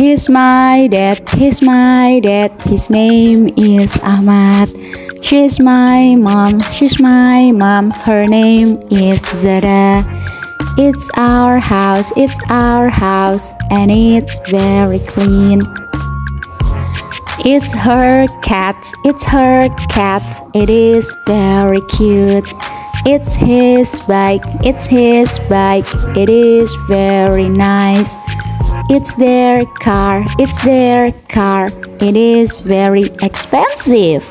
He's my dad, he's my dad, his name is Ahmad. She's my mom, she's my mom, her name is Zara. It's our house, it's our house, and it's very clean. It's her cat, it's her cat, it is very cute. It's his bike, it's his bike, it is very nice. It's their car, it's their car, it is very expensive.